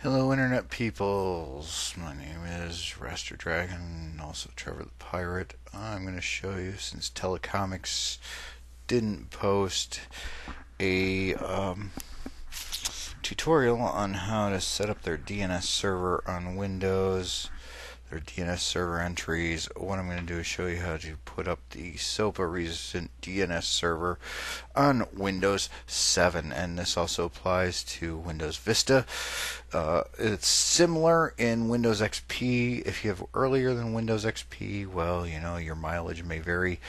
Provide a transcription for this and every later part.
Hello, Internet peoples. My name is Raster Dragon, also Trevor the Pirate. I'm going to show you, since Telecomix didn't post a um, tutorial on how to set up their DNS server on Windows their DNS server entries. What I'm going to do is show you how to put up the SOPA resistant DNS server on Windows 7 and this also applies to Windows Vista. Uh, it's similar in Windows XP. If you have earlier than Windows XP, well, you know, your mileage may vary.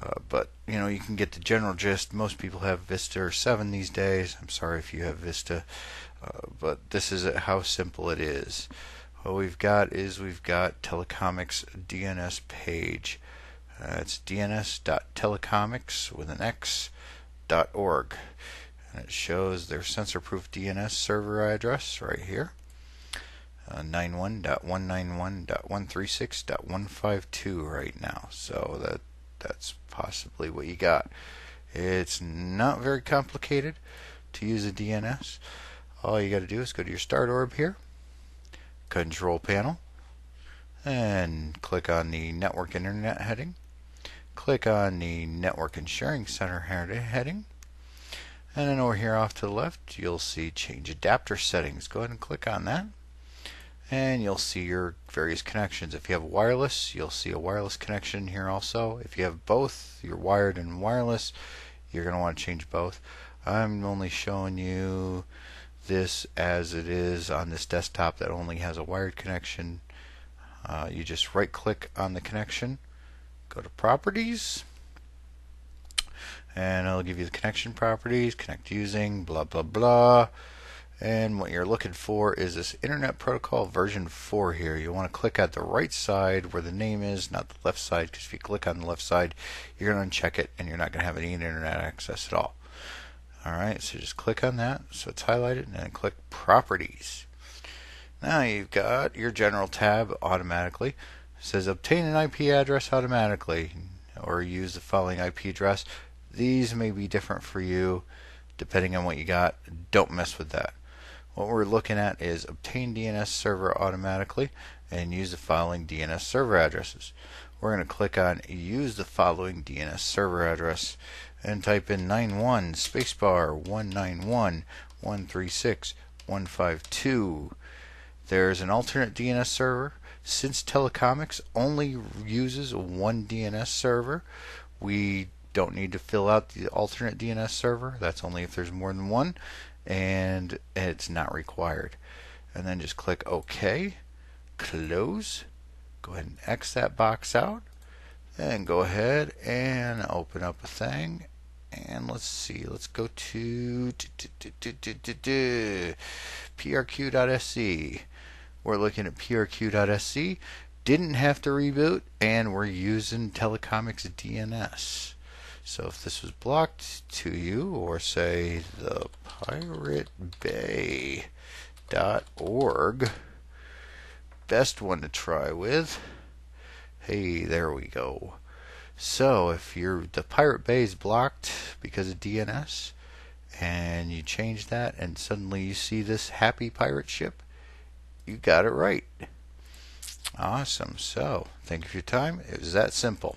Uh, but you know you can get the general gist. Most people have Vista or 7 these days. I'm sorry if you have Vista, uh, but this is how simple it is what we've got is we've got Telecomix DNS page. Uh, it's dns.telecomix with an x dot org, and it shows their censor-proof DNS server address right here. Uh, 91.191.136.152 right now. So that that's possibly what you got. It's not very complicated to use a DNS. All you got to do is go to your start orb here control panel and click on the network internet heading. Click on the network and sharing center heading. And then over here off to the left, you'll see change adapter settings. Go ahead and click on that. And you'll see your various connections. If you have wireless, you'll see a wireless connection here also. If you have both, your wired and wireless, you're going to want to change both. I'm only showing you this as it is on this desktop that only has a wired connection. Uh, you just right click on the connection, go to properties, and it'll give you the connection properties, connect using, blah blah blah. And what you're looking for is this Internet Protocol version 4 here. You want to click at the right side where the name is, not the left side, because if you click on the left side, you're going to uncheck it and you're not going to have any internet access at all. Alright, so just click on that so it's highlighted and then click Properties. Now you've got your General tab automatically. It says Obtain an IP address automatically or use the following IP address. These may be different for you depending on what you got. Don't mess with that. What we're looking at is Obtain DNS server automatically and use the following DNS server addresses. We're going to click on Use the following DNS server address and type in 91 spacebar 191 136 152. There's an alternate DNS server. Since Telecomix only uses one DNS server, we don't need to fill out the alternate DNS server. That's only if there's more than one, and it's not required. And then just click OK, close. Go ahead and X that box out. Then go ahead and open up a thing and let's see, let's go to prq.se. We're looking at prq.se. Didn't have to reboot, and we're using Telecomix DNS. So if this was blocked to you, or say the Pirate Bay.org, best one to try with. Hey, there we go. So if you're the Pirate Bay is blocked because of DNS, and you change that, and suddenly you see this happy pirate ship, you got it right. Awesome. So thank you for your time. It was that simple.